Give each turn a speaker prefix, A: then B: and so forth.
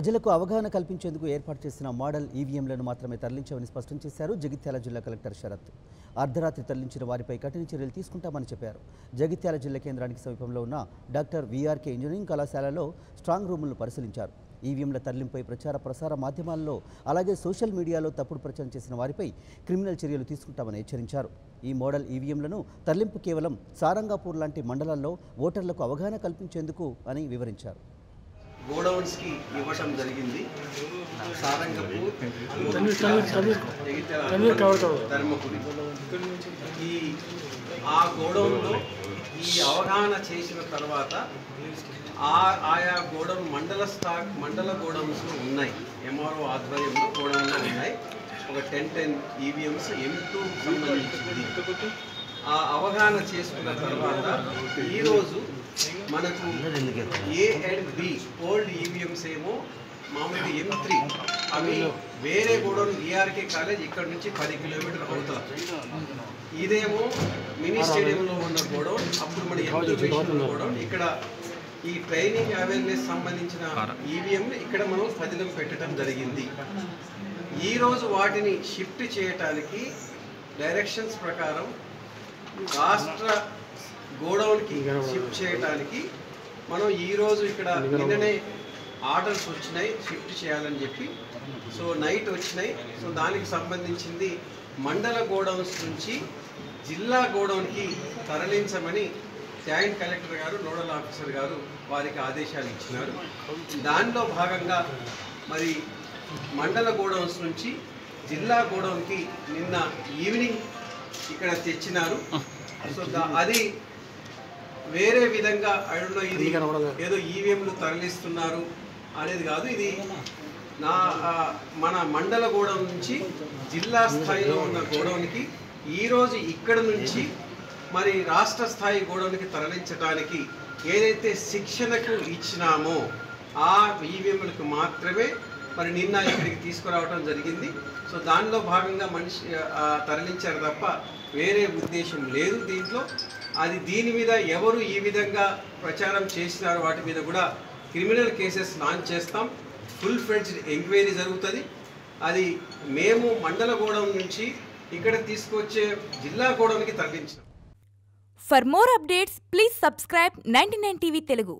A: ప్రజలకు అవగాహన కల్పించేందుకు ఏర్పాటు చేసిన మోడల్ ఈవీఎంలను మాత్రమే తరలించామని స్పష్టం చేశారు జగిత్యాల జిల్లా కలెక్టర్ శరత్. అర్ధరాత్రి తరలించిన వారిపై కఠిన చర్యలు తీసుకుంటామని చెప్పారు. జగిత్యాల జిల్లా కేంద్రానికి సమీపంలో ఉన్న డాక్టర్ వీఆర్కే ఇంజనీరింగ్ కళాశాలలో స్ట్రాంగ్ రూములను పరిశీలించారు. ఈవీఎంల తరలింపై ప్రచార ప్రసార మాధ్యమాల్లో అలాగే సోషల్ మీడియాలో తప్పుడు ప్రచారం చేసిన వారిపై క్రిమినల్ చర్యలు తీసుకుంటామని హెచ్చరించారు. ఈ మోడల్ ఈవీఎంలను తరలింపు కేవలం సారంగాపూర్ లాంటి మండలాల్లో ఓటర్లకు అవగాహన కల్పించేందుకు అని వివరించారు.
B: గోడౌన్స్కి ఇవ్వటం జరిగింది. సారంగపూర్ ధర్మపురి. ఈ ఆ గోడౌన్లో ఈ అవగాహన చేసిన తర్వాత ఆ ఆయా గోడౌన్ మండల స్థా మండల గోడౌన్స్ ఉన్నాయి. ఎంఆర్ఓ ఆధ్వర్యంలో గోడౌన్లు ఉన్నాయి. ఒక ten ten EVMs M two సంబంధించింది. ఆ అవగాహన చేసుకున్న తర్వాత ఈరోజు మనకు A and B old EVMs ఏమో మామూలుగా ఎం త్రీ అవి వేరే గోడౌన్ ఈఆర్కే కాలేజ్ ఇక్కడ నుంచి పది కిలోమీటర్ అవుతుంది ఇదేమో మినీ స్టేడియంలో ఉన్న గోడౌన్ అప్పుడు మన ఎగ్జిబిషన్ గోడౌన్ ఇక్కడ ఈ ట్రైనింగ్ అవేర్నెస్ సంబంధించిన ఈవీఎం ఇక్కడ మనం పదిలం పెట్టడం జరిగింది. ఈ రోజు వాటిని షిఫ్ట్ చేయటానికి డైరెక్షన్స్ ప్రకారం రాష్ట్ర గోడౌన్కి షిఫ్ట్ చేయడానికి మనం ఈరోజు ఇక్కడ నిన్ననే ఆర్డర్స్ వచ్చినాయి షిఫ్ట్ చేయాలని చెప్పి. సో నైట్ వచ్చినాయి. సో దానికి సంబంధించింది మండల గోడౌన్స్ నుంచి జిల్లా గోడౌన్కి తరలించమని జాయింట్ కలెక్టర్ గారు నోడల్ ఆఫీసర్ గారు వారికి ఆదేశాలు ఇచ్చినారు. దానిలో భాగంగా మరి మండల గోడౌన్స్ నుంచి జిల్లా గోడౌన్కి నిన్న ఈవినింగ్ ఇక్కడ తెచ్చినారు. సో అది వేరే విధంగా అడుగులో ఇది ఏదో ఈవీఎంలు తరలిస్తున్నారు అనేది కాదు. ఇది నా మన మండల గోడౌన్ నుంచి జిల్లా స్థాయిలో ఉన్న గోడౌన్కి ఈరోజు ఇక్కడ నుంచి మరి రాష్ట్ర స్థాయి గోడౌన్కి తరలించడానికి ఏదైతే శిక్షణకు ఇచ్చినామో ఆ ఈవీఎంలకు మాత్రమే మరి నిన్న ఇక్కడికి తీసుకురావడం జరిగింది. సో దానిలో భాగంగా మనిషి తరలించారు తప్ప వేరే ఉద్దేశం లేదు దీంట్లో. అది దీని మీద ఎవరు ఈ విధంగా ప్రచారం చేసినారు వాటి మీద కూడా క్రిమినల్ కేసెస్ లాంచ్ చేస్తాం. ఫుల్ ఫ్లెడ్జ్డ్ ఎంక్వైరీ జరుగుతుంది. అది మేము మండల నుంచి ఇక్కడ తీసుకొచ్చే జిల్లా గూడెంకి తరలించాం
C: for more updates please subscribe ninety nine TV Telugu.